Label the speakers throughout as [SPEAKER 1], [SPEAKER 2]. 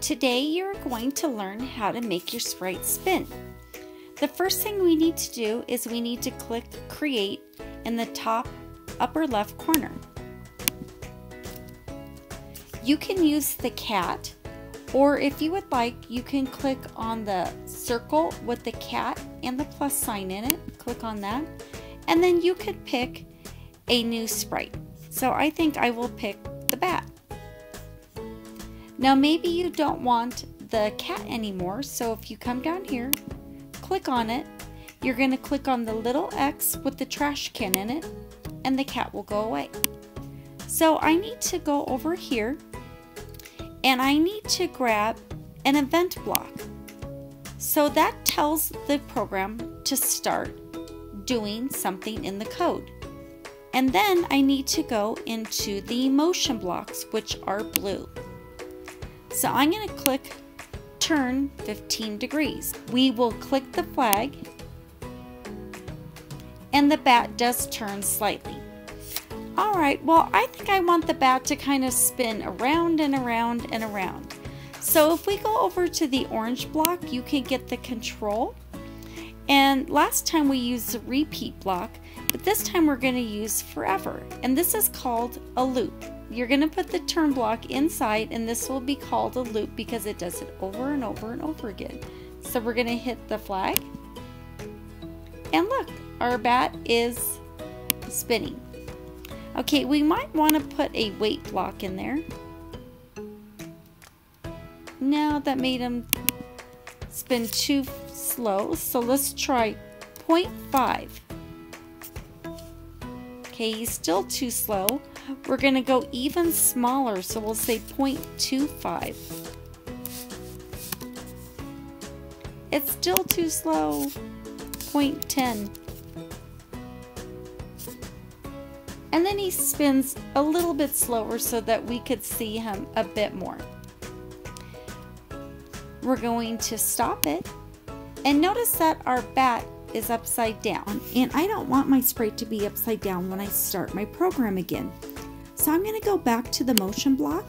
[SPEAKER 1] Today you're going to learn how to make your sprite spin. The first thing we need to do is we need to click create in the top upper left corner. You can use the cat or if you would like you can click on the circle with the cat and the plus sign in it. Click on that and then you could pick a new sprite. So I think I will pick the bat. Now maybe you don't want the cat anymore, so if you come down here, click on it, you're going to click on the little X with the trash can in it, and the cat will go away. So I need to go over here, and I need to grab an event block. So that tells the program to start doing something in the code. And then I need to go into the motion blocks, which are blue. So I'm going to click turn 15 degrees. We will click the flag and the bat does turn slightly. Alright, well I think I want the bat to kind of spin around and around and around. So if we go over to the orange block, you can get the control. And last time we used the repeat block, but this time we're going to use forever. And this is called a loop. You're going to put the turn block inside and this will be called a loop because it does it over and over and over again. So we're going to hit the flag. And look, our bat is spinning. Okay, we might want to put a wait block in there. No, that made him spin too slow. So let's try 0.5. Okay, he's still too slow. We're going to go even smaller, so we'll say 0.25. It's still too slow. 0.10. And then he spins a little bit slower so that we could see him a bit more. We're going to stop it. And notice that our bat is upside down and I don't want my sprite to be upside down when I start my program again. So I'm going to go back to the motion block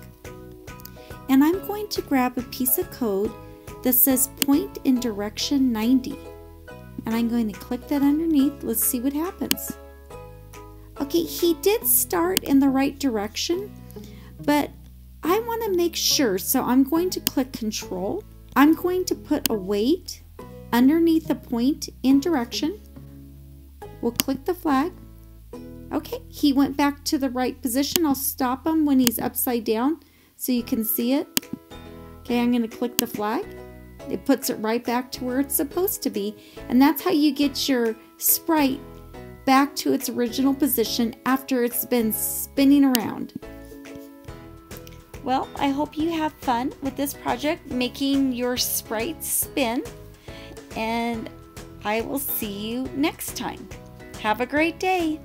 [SPEAKER 1] and I'm going to grab a piece of code that says point in direction 90 and I'm going to click that underneath. Let's see what happens. Okay, he did start in the right direction, but I want to make sure, so I'm going to click control. I'm going to put a wait underneath the point in direction. We'll click the flag. Okay, he went back to the right position. I'll stop him when he's upside down so you can see it. Okay, I'm going to click the flag. It puts it right back to where it's supposed to be. And that's how you get your sprite back to its original position after it's been spinning around. Well, I hope you have fun with this project, making your sprite spin and I will see you next time. Have a great day.